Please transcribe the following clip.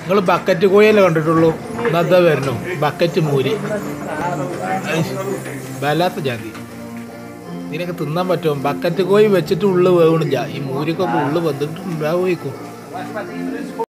നിങ്ങൾ ബക്കറ്റ് കോയല്ലേ കണ്ടിട്ടുള്ളൂ? നദ്ദ വരണു. ബക്കറ്റ് മൂരി. വല്ലാത്ത ജാതി. ഇതിനൊക്കെ തിന്നാൻ പറ്റും ബക്കറ്റ് കോയി വെച്ചിട്ട് ഉള്ളു വേവണില്ല ഈ മൂരിക്കൊക്കെ ഉള്ളു വന്നിട്ടുണ്ടാവുമായിരിക്കും